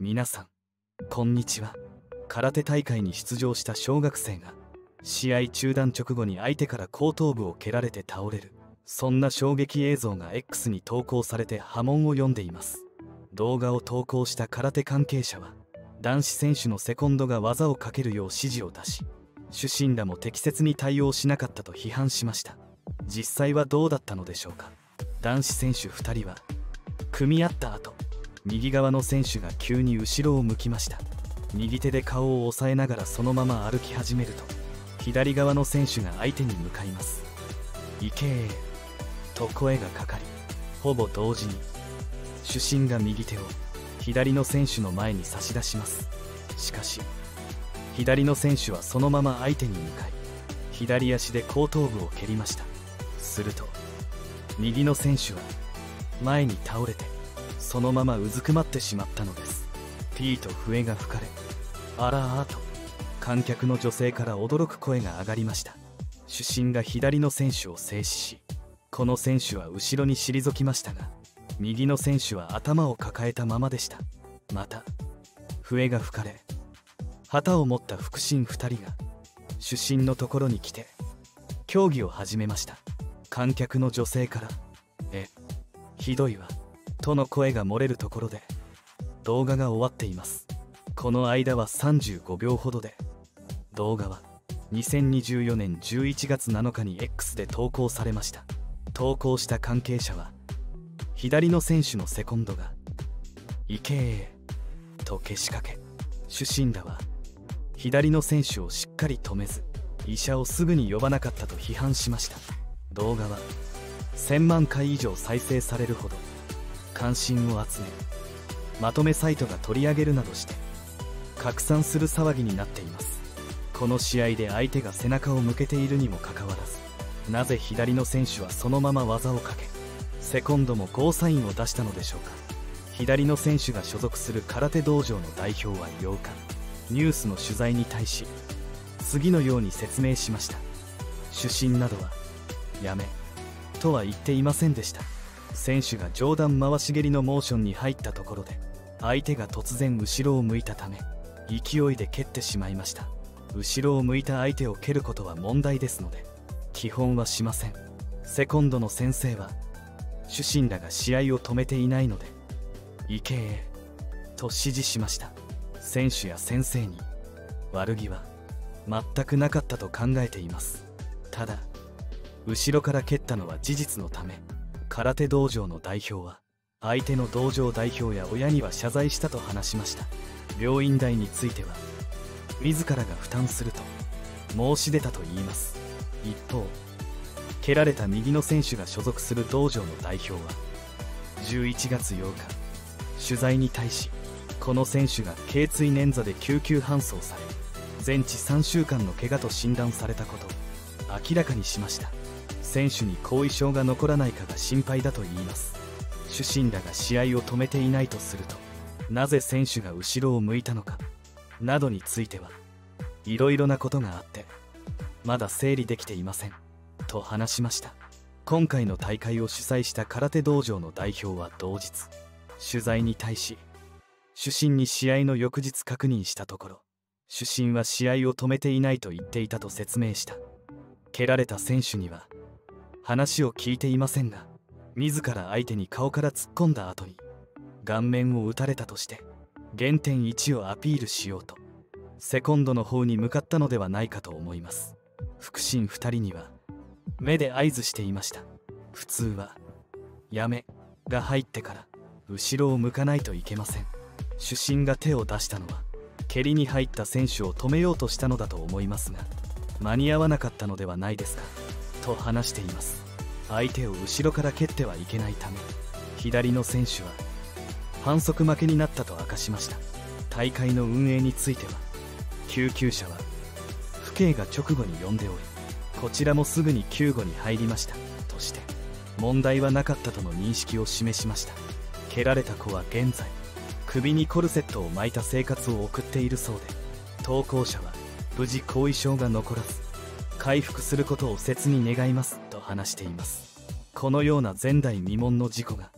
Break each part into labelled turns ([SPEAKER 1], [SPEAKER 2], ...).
[SPEAKER 1] 皆さんこんにちは。空手大会に出場した小学生が試合中断直後に相手から後頭部を蹴られて倒れるそんな衝撃映像が X に投稿されて波紋を呼んでいます。動画を投稿した空手関係者は男子選手のセコンドが技をかけるよう指示を出し主審らも適切に対応しなかったと批判しました。実際はどうだったのでしょうか。男子選手2人は組み合った後右側の選手が急に後ろを向きました。右手で顔を押さえながらそのまま歩き始めると左側の選手が相手に向かいます「行けー」と声がかかりほぼ同時に主審が右手を左の選手の前に差し出します。しかし左の選手はそのまま相手に向かい左足で後頭部を蹴りました。すると右の選手は前に倒れてそのままうずくまってしまったのです。P と笛が吹かれあらあと観客の女性から驚く声が上がりました。主審が左の選手を制止しこの選手は後ろに退きましたが右の選手は頭を抱えたままでした。また笛が吹かれ旗を持った腹心2人が主審のところに来て競技を始めました。観客の女性から「えひどいわ」との声が漏れるところで動画が終わっています。この間は35秒ほどで動画は2024年11月7日に X で投稿されました。投稿した関係者は左の選手のセコンドが「いけー」とけしかけ主審らは左の選手をしっかり止めず医者をすぐに呼ばなかったと批判しました。動画は1000万回以上再生されるほど関心を集めまとめサイトが取り上げるなどして拡散する騒ぎになっています。この試合で相手が背中を向けているにもかかわらずなぜ左の選手はそのまま技をかけセコンドもゴーサインを出したのでしょうか。左の選手が所属する空手道場の代表は8日ニュースの取材に対し次のように説明しました。主審などはやめとは言っていませんでした。選手が上段回し蹴りのモーションに入ったところで相手が突然後ろを向いたため勢いで蹴ってしまいました。後ろを向いた相手を蹴ることは問題ですので基本はしません。セコンドの先生は主審らが試合を止めていないので行けえと指示しました。選手や先生に悪気は全くなかったと考えています。ただ後ろから蹴ったのは事実のため空手道場の代表は相手の道場代表や親には謝罪したと話しました。病院代については自らが負担すると申し出たといいます。一方蹴られた右の選手が所属する道場の代表は11月8日取材に対しこの選手が頸椎捻挫で救急搬送され全治3週間の怪我と診断されたこと。明らかにしました。選手に後遺症が残らないかが心配だと言います。主審らが試合を止めていないとするとなぜ選手が後ろを向いたのかなどについてはいろいろなことがあってまだ整理できていませんと話しました。今回の大会を主催した空手道場の代表は同日取材に対し主審に試合の翌日確認したところ主審は試合を止めていないと言っていたと説明した。蹴られた選手には話を聞いていませんが自ら相手に顔から突っ込んだ後に顔面を打たれたとして減点1をアピールしようとセコンドの方に向かったのではないかと思います。腹心2人には目で合図していました。普通は「やめ」が入ってから後ろを向かないといけません。主審が手を出したのは蹴りに入った選手を止めようとしたのだと思いますが間に合わなかったのではないですか。と話しています。相手を後ろから蹴ってはいけないため。左の選手は反則負けになったと明かしました。大会の運営については救急車は府警が直後に呼んでおりこちらもすぐに救護に入りました。として問題はなかったとの認識を示しました。蹴られた子は現在首にコルセットを巻いた生活を送っているそうで投稿者は無事後遺症が残らず回復することを切に願いますと話しています。このような前代未聞の事故が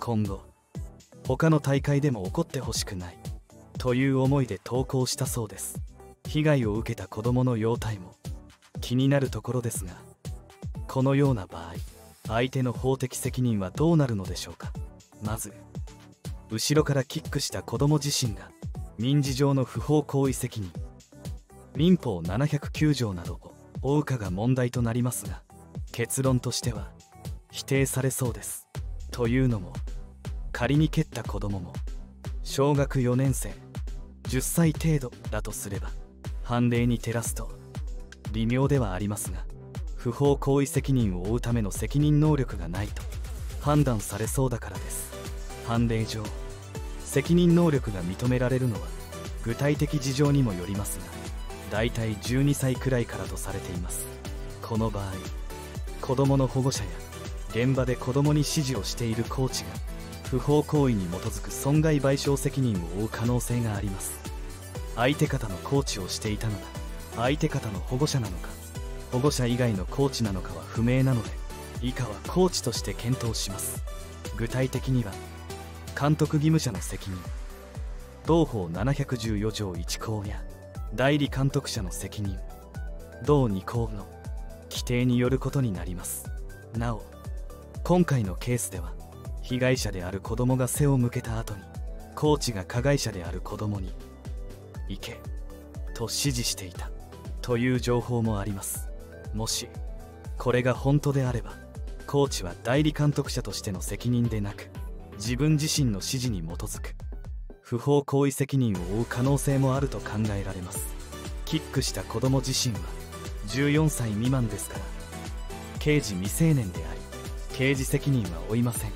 [SPEAKER 1] 今後他の大会でも起こってほしくないという思いで投稿したそうです。被害を受けた子供の容態も気になるところですがこのような場合相手の法的責任はどうなるのでしょうか。まず後ろからキックした子供自身が民事上の不法行為責任。民法709条などを負うかが問題となりますが結論としては否定されそうです。というのも仮に蹴った子供も小学4年生10歳程度だとすれば判例に照らすと微妙ではありますが不法行為責任を負うための責任能力がないと判断されそうだからです。判例上責任能力が認められるのは具体的事情にもよりますが大体12歳くらいからとされています。この場合子どもの保護者や現場で子どもに指示をしているコーチが不法行為に基づく損害賠償責任を負う可能性があります。相手方のコーチをしていたのが相手方の保護者なのか保護者以外のコーチなのかは不明なので以下はコーチとして検討します。具体的には監督義務者の責任同法714条1項や代理監督者の責任。同2項の。規定によることになります。なお今回のケースでは被害者である子供が背を向けた後にコーチが加害者である子供に「行け」と指示していたという情報もあります。もしこれが本当であればコーチは代理監督者としての責任でなく自分自身の指示に基づく。不法行為責任を負う可能性もあると考えられます。キックした子供自身は14歳未満ですから。刑事未成年であり刑事責任は負いません。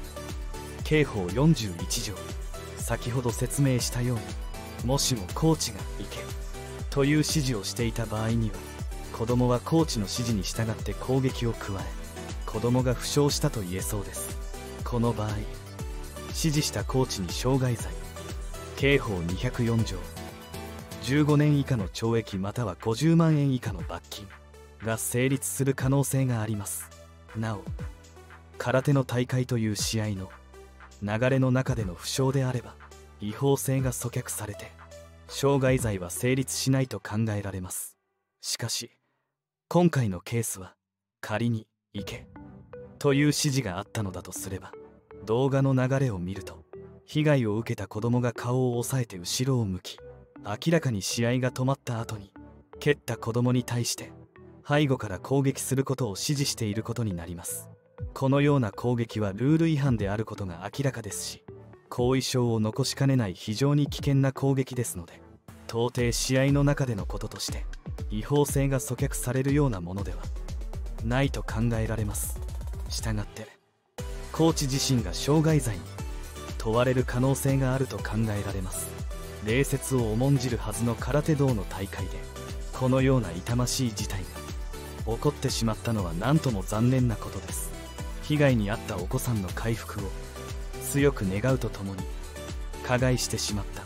[SPEAKER 1] 刑法41条先ほど説明したようにもしもコーチが行けという指示をしていた場合には子供はコーチの指示に従って攻撃を加え子供が負傷したと言えそうです。この場合指示したコーチに傷害罪。刑法204条。15年以下の懲役または50万円以下の罰金が成立する可能性があります。なお空手の大会という試合の流れの中での負傷であれば違法性が阻却されて傷害罪は成立しないと考えられます。しかし今回のケースは仮に「行け」という指示があったのだとすれば動画の流れを見ると被害を受けた子供が顔を押さえて後ろを向き明らかに試合が止まった後に蹴った子供に対して背後から攻撃することを指示していることになります。このような攻撃はルール違反であることが明らかですし後遺症を残しかねない非常に危険な攻撃ですので到底試合の中でのこととして違法性が阻却されるようなものではないと考えられます。したがってコーチ自身が傷害罪に問われる可能性があると考えられます。礼節を重んじるはずの空手道の大会でこのような痛ましい事態が起こってしまったのは何とも残念なことです。被害に遭ったお子さんの回復を強く願うとともに加害してしまった。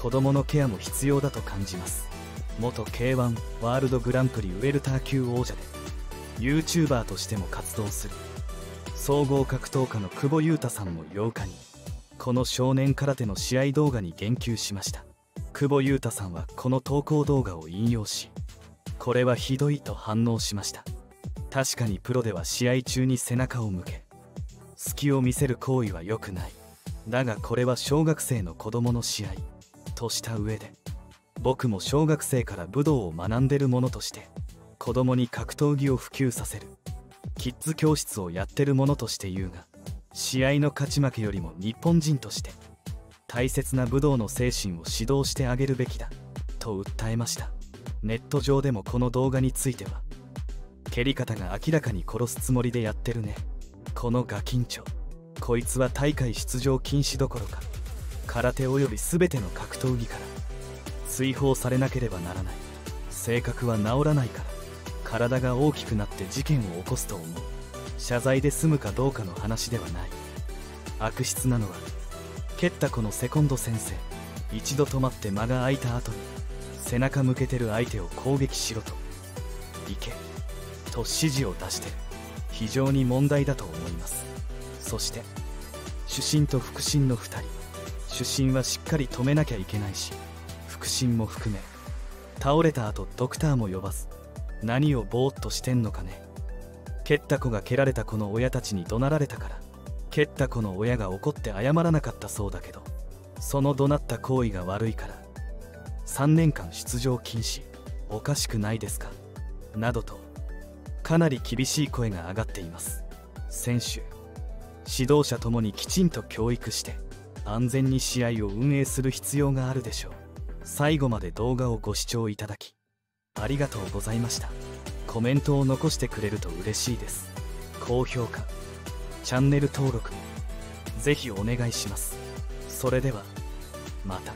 [SPEAKER 1] 子供のケアも必要だと感じます。元 K1 ワールドグランプリウェルター級王者で YouTuber としても活動する。総合格闘家の久保優太さんも8日にこの少年空手の試合動画に言及しました。久保優太さんはこの投稿動画を引用しこれはひどいと反応しました。確かにプロでは試合中に背中を向け隙を見せる行為は良くない。だがこれは小学生の子供の試合。とした上で僕も小学生から武道を学んでる者として子供に格闘技を普及させる。キッズ教室をやってる者として言うが試合の勝ち負けよりも日本人として大切な武道の精神を指導してあげるべきだと訴えました。ネット上でもこの動画については蹴り方が明らかに殺すつもりでやってるね。このガキンチョ。こいつは大会出場禁止どころか空手及び全ての格闘技から追放されなければならない。性格は治らないから体が大きくなって事件を起こすと思う。謝罪で済むかどうかの話ではない。悪質なのは蹴った子のセコンド先生一度止まって間が空いた後に背中向けてる相手を攻撃しろと行けと指示を出してる非常に問題だと思います。そして主審と副審の2人主審はしっかり止めなきゃいけないし腹心も含め倒れた後ドクターも呼ばず何をぼーっとしてんのかね。蹴った子が蹴られた子の親たちに怒鳴られたから蹴った子の親が怒って謝らなかったそうだけどその怒鳴った行為が悪いから3年間出場禁止おかしくないですかなどとかなり厳しい声が上がっています。選手指導者ともにきちんと教育して安全に試合を運営する必要があるでしょう。最後まで動画をご視聴いただきありがとうございました。コメントを残してくれると嬉しいです。高評価。チャンネル登録も。ぜひお願いします。それではまた。